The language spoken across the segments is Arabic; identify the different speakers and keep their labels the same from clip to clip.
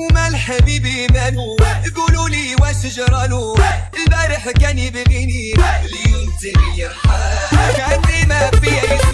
Speaker 1: وما حبيبي مالو قولوا لي واش جرالو. البارح كان يبغيني. اليوم تبي يرحل عندي ما فيا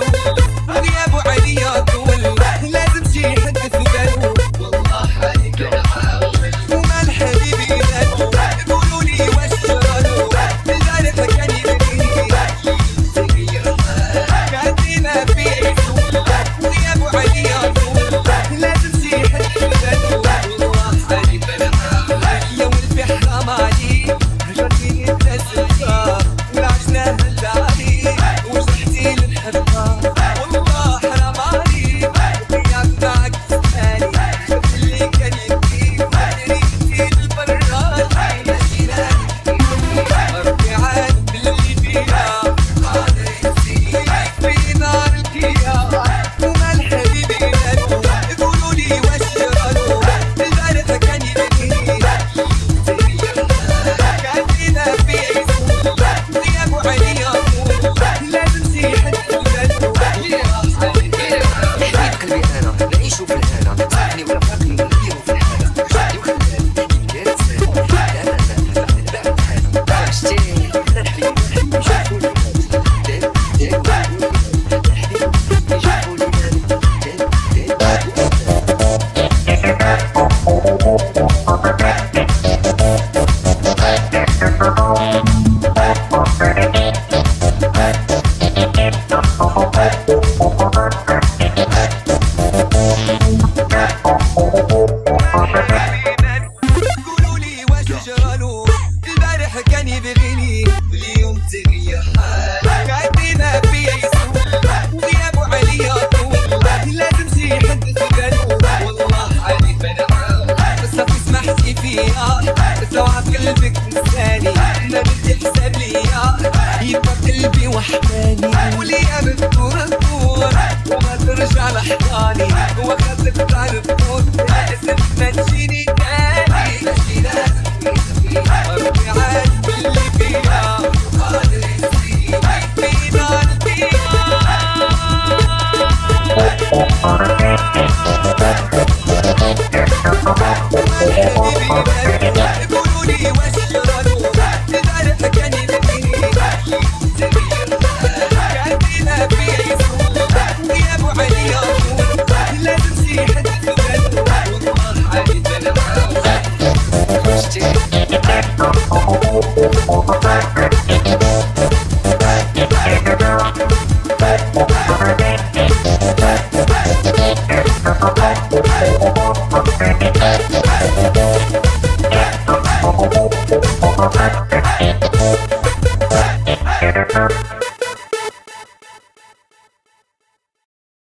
Speaker 1: ليا يبقى قلبي وحداني. وليا بالدور الدور. وما ترجع لحضاني وقت بتعرف تفوت لازم ما تجيني تاني. ماشي لازم ربي عاد اللي فيها. قادر يسيب فينا فيها
Speaker 2: حبيبي